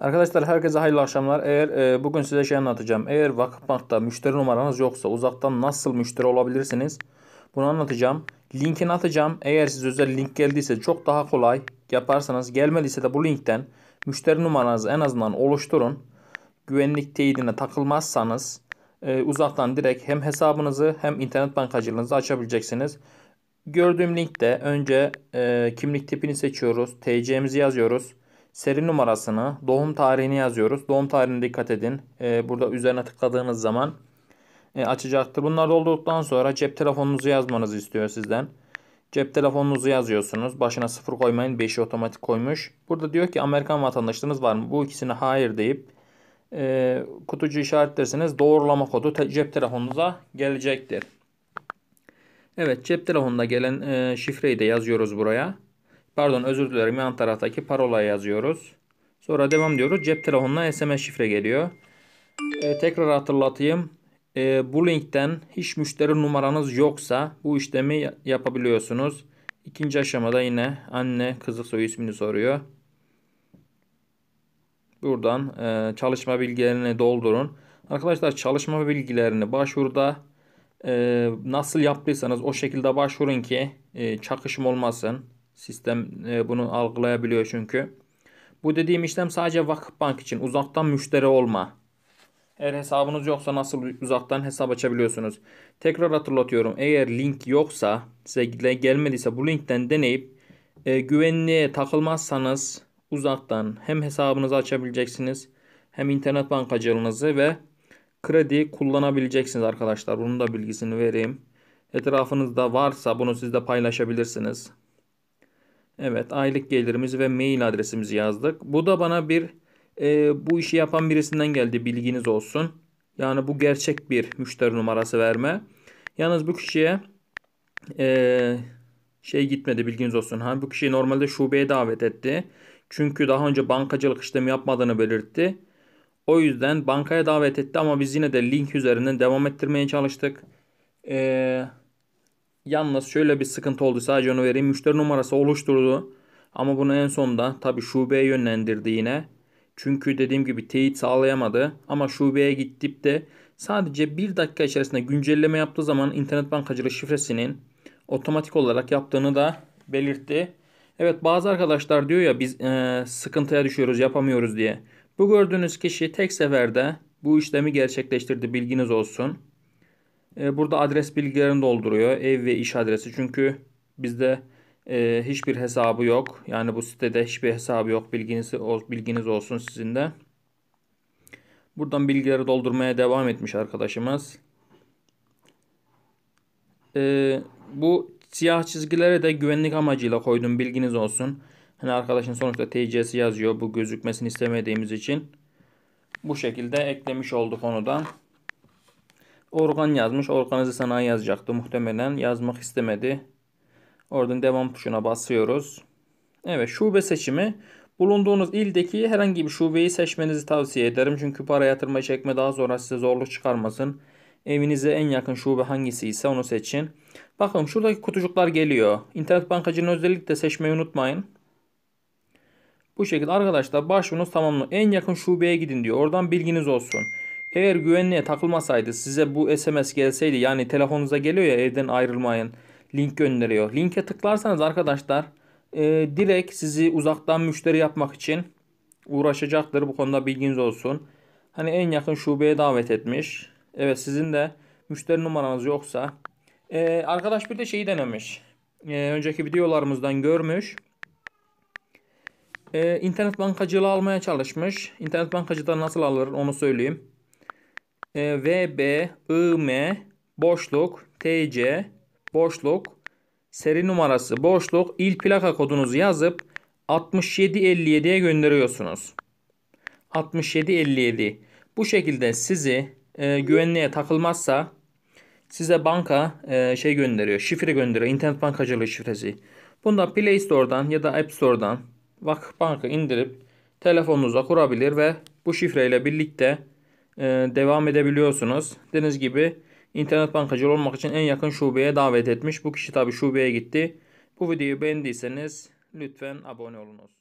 Arkadaşlar herkese hayırlı akşamlar. Eğer e, bugün size şey anlatacağım. Eğer Vakıfbank'ta müşteri numaranız yoksa uzaktan nasıl müşteri olabilirsiniz? Bunu anlatacağım. Linkini atacağım. Eğer size özel link geldiyse çok daha kolay yaparsanız gelmediyse de bu linkten müşteri numaranızı en azından oluşturun. Güvenlik teyidine takılmazsanız e, uzaktan direkt hem hesabınızı hem internet bankacılığınızı açabileceksiniz. Gördüğüm linkte önce e, kimlik tipini seçiyoruz. TC'mizi yazıyoruz. Seri numarasını, doğum tarihini yazıyoruz. Doğum tarihine dikkat edin. E, burada üzerine tıkladığınız zaman e, açacaktır. Bunlar doldurduktan sonra cep telefonunuzu yazmanızı istiyor sizden. Cep telefonunuzu yazıyorsunuz. Başına sıfır koymayın. 5'i otomatik koymuş. Burada diyor ki Amerikan vatandaşlığınız var mı? Bu ikisine hayır deyip e, kutucu işaretlerseniz doğrulama kodu te cep telefonunuza gelecektir. Evet cep telefonunda gelen e, şifreyi de yazıyoruz buraya. Pardon özür dilerim yan taraftaki parolayı yazıyoruz. Sonra devam diyoruz. Cep telefonuna SMS şifre geliyor. E, tekrar hatırlatayım. E, bu linkten hiç müşteri numaranız yoksa bu işlemi yapabiliyorsunuz. İkinci aşamada yine anne kızı soy ismini soruyor. Buradan e, çalışma bilgilerini doldurun. Arkadaşlar çalışma bilgilerini başvuruda e, nasıl yaptıysanız o şekilde başvurun ki e, çakışım olmasın. Sistem e, bunu algılayabiliyor çünkü. Bu dediğim işlem sadece Vakıfbank için uzaktan müşteri olma. Eğer hesabınız yoksa nasıl uzaktan hesap açabiliyorsunuz? Tekrar hatırlatıyorum. Eğer link yoksa size gelmediyse bu linkten deneyip e, güvenliğe takılmazsanız uzaktan hem hesabınızı açabileceksiniz hem internet bankacılığınızı ve kredi kullanabileceksiniz arkadaşlar. Bunun da bilgisini vereyim. Etrafınızda varsa bunu siz de paylaşabilirsiniz. Evet aylık gelirimiz ve mail adresimizi yazdık. Bu da bana bir e, bu işi yapan birisinden geldi bilginiz olsun. Yani bu gerçek bir müşteri numarası verme. Yalnız bu kişiye e, şey gitmedi bilginiz olsun. Ha, bu kişiyi normalde şubeye davet etti. Çünkü daha önce bankacılık işlemi yapmadığını belirtti. O yüzden bankaya davet etti ama biz yine de link üzerinden devam ettirmeye çalıştık. Ee, yalnız şöyle bir sıkıntı oldu. Sadece onu vereyim. Müşteri numarası oluşturdu. Ama bunu en sonda tabi şubeye yönlendirdi yine. Çünkü dediğim gibi teyit sağlayamadı. Ama şubeye gittip de sadece bir dakika içerisinde güncelleme yaptığı zaman internet bankacılığı şifresinin otomatik olarak yaptığını da belirtti. Evet bazı arkadaşlar diyor ya biz e, sıkıntıya düşüyoruz yapamıyoruz diye. Bu gördüğünüz kişi tek seferde bu işlemi gerçekleştirdi bilginiz olsun. E, burada adres bilgilerini dolduruyor ev ve iş adresi çünkü bizde e, hiçbir hesabı yok. Yani bu sitede hiçbir hesabı yok bilginiz, bilginiz olsun sizin de. Buradan bilgileri doldurmaya devam etmiş arkadaşımız. E, bu Siyah çizgileri de güvenlik amacıyla koydum bilginiz olsun. Hani arkadaşın sonuçta TC'si yazıyor bu gözükmesini istemediğimiz için. Bu şekilde eklemiş olduk onu da. Organ yazmış. Organize sanayi yazacaktı muhtemelen. Yazmak istemedi. Oradan devam tuşuna basıyoruz. Evet şube seçimi. Bulunduğunuz ildeki herhangi bir şubeyi seçmenizi tavsiye ederim. Çünkü para yatırma çekme daha sonra size zorluk çıkarmasın. Evinize en yakın şube hangisi ise onu seçin. Bakın şuradaki kutucuklar geliyor. İnternet bankacılığını özellikle seçmeyi unutmayın. Bu şekilde arkadaşlar başvurunuz tamamlı. En yakın şubeye gidin diyor. Oradan bilginiz olsun. Eğer güvenliğe takılmasaydı size bu SMS gelseydi yani telefonunuza geliyor ya evden ayrılmayın. Link gönderiyor. Linke tıklarsanız arkadaşlar e, direkt sizi uzaktan müşteri yapmak için uğraşacaktır. Bu konuda bilginiz olsun. Hani en yakın şubeye davet etmiş. Evet sizin de müşteri numaranız yoksa. Ee, arkadaş bir de şeyi denemiş. Ee, önceki videolarımızdan görmüş. Ee, internet bankacılığı almaya çalışmış. İnternet bankacılığı nasıl alır onu söyleyeyim. Ee, VB, IM, boşluk, TC, boşluk, seri numarası, boşluk, il plaka kodunuzu yazıp 6757'ye gönderiyorsunuz. 6757. Bu şekilde sizi e, güvenliğe takılmazsa size banka e, şey gönderiyor. Şifre gönderiyor. İnternet bankacılığı şifresi. Bunda Play Store'dan ya da App Store'dan Vakıfbank'ı indirip telefonunuza kurabilir ve bu şifreyle birlikte e, devam edebiliyorsunuz. Dediğiniz gibi internet bankacılığı olmak için en yakın şubeye davet etmiş. Bu kişi tabi şubeye gitti. Bu videoyu beğendiyseniz lütfen abone olunuz.